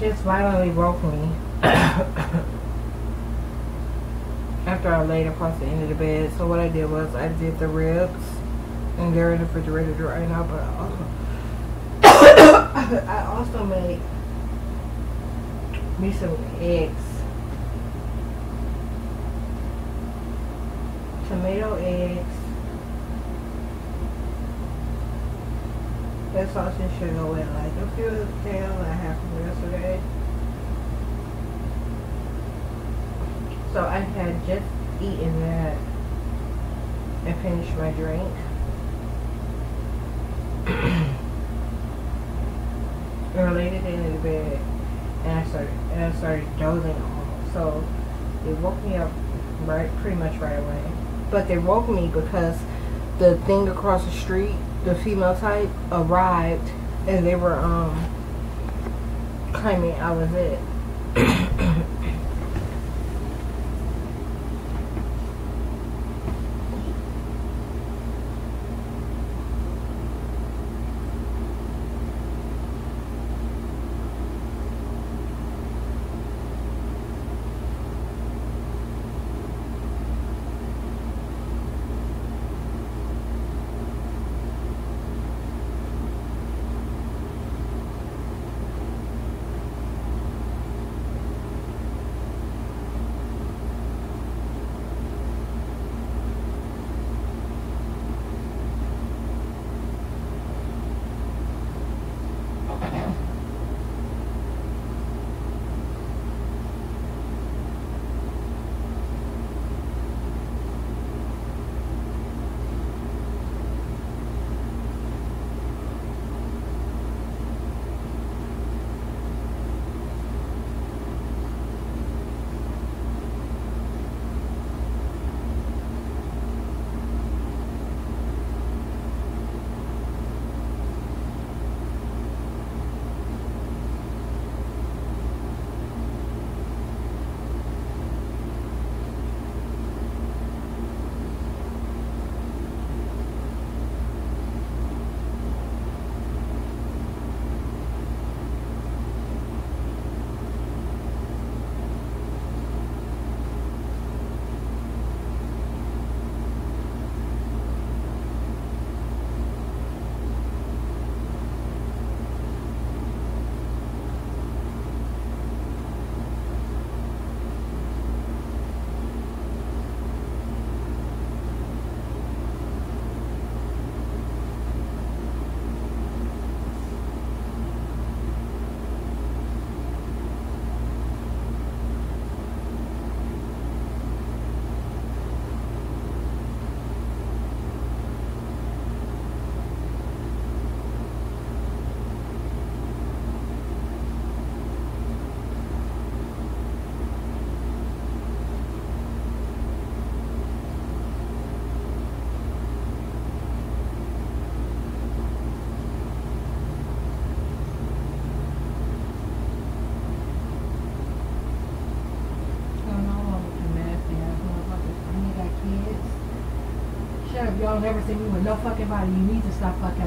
just violently woke me. After I laid across the end of the bed. So what I did was I did the ribs. And they're in the refrigerator right now. But I uh, also, I also made me some eggs. Tomato eggs. That sausage should go in like a few of the tail I have from yesterday. So I had just eaten that and finished my drink. I laid it in the bed and I started and I started dozing off. So it woke me up right pretty much right away. But they woke me because the thing across the street, the female type, arrived and they were um claiming I was it. see me with no fucking body, you need to stop fucking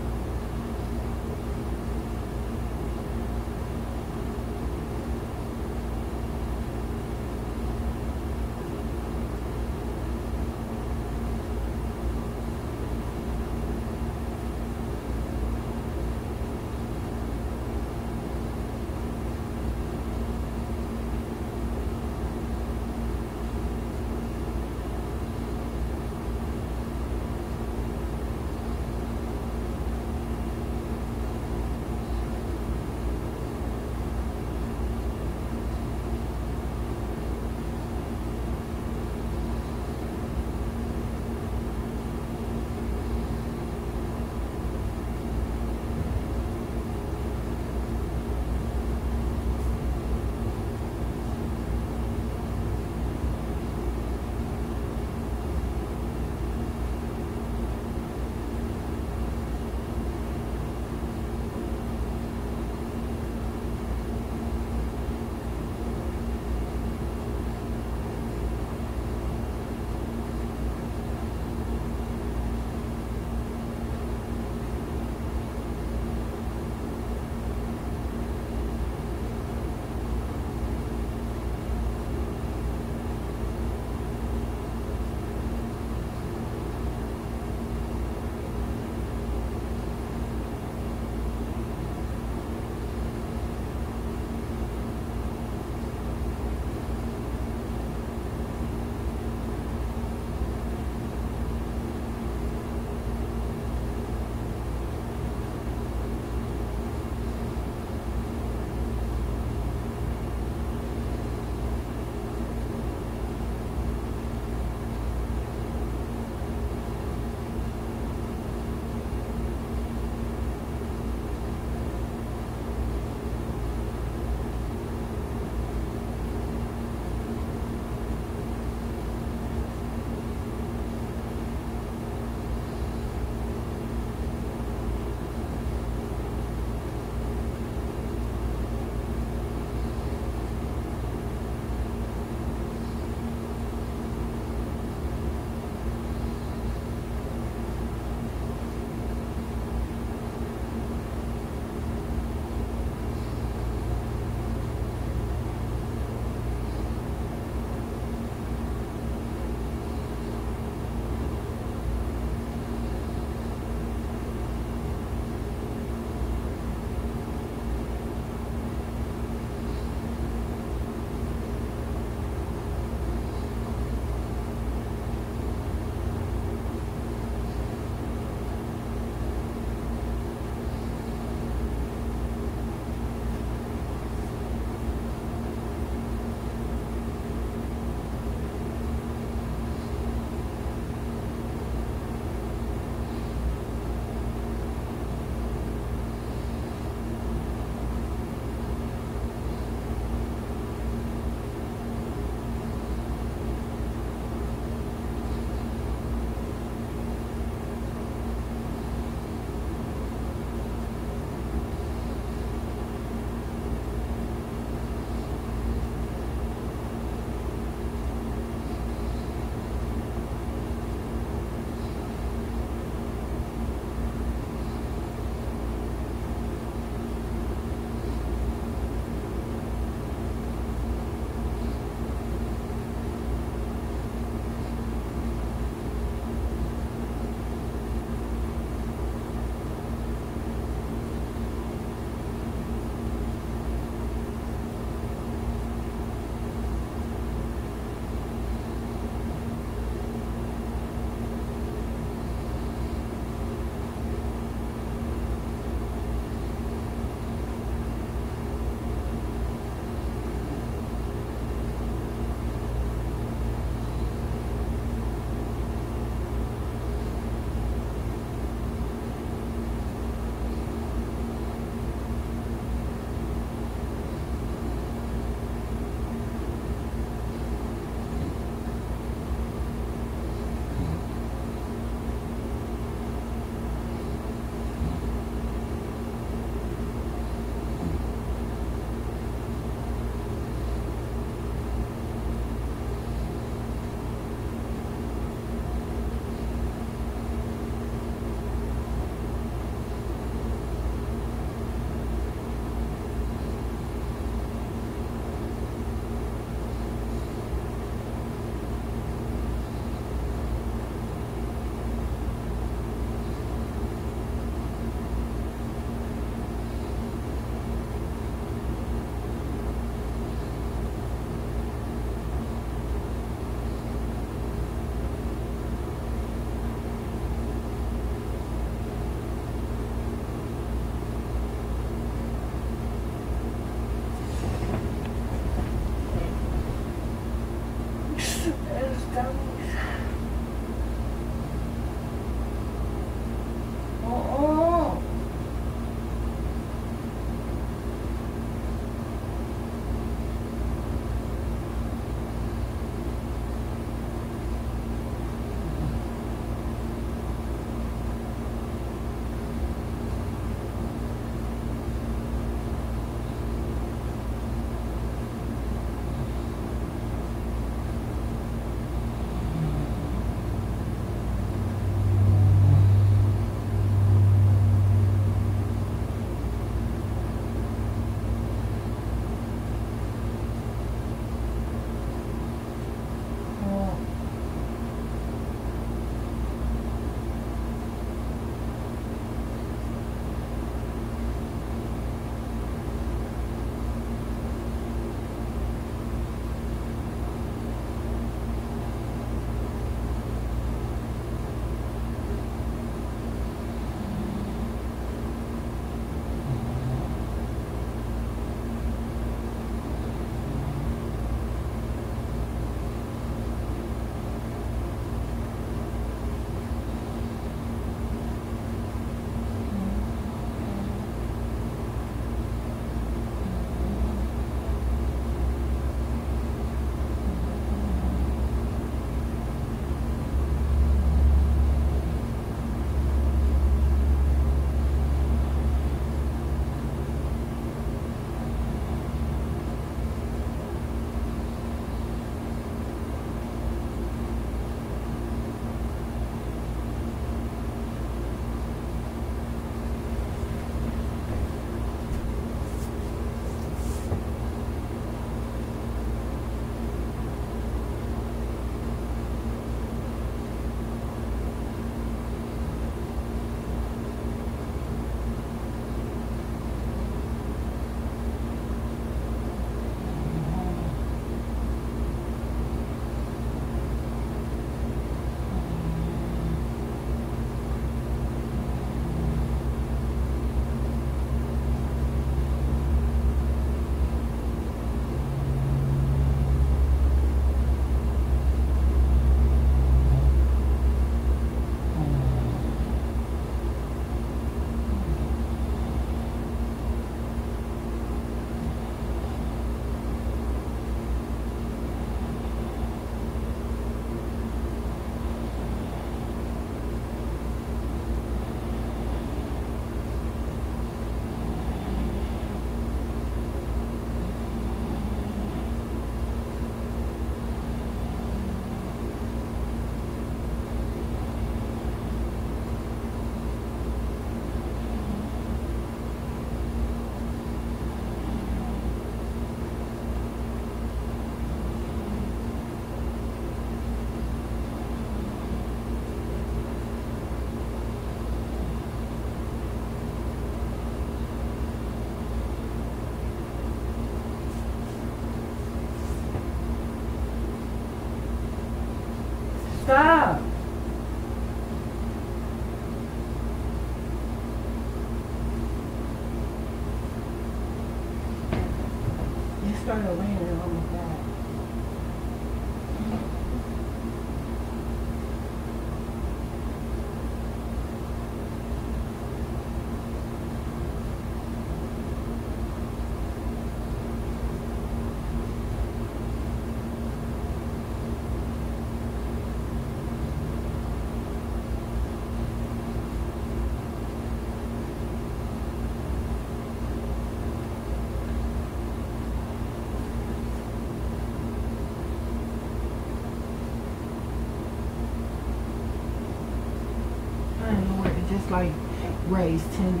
raised 10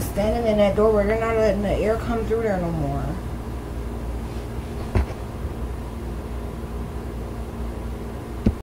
standing in that doorway. They're not letting the air come through there no more.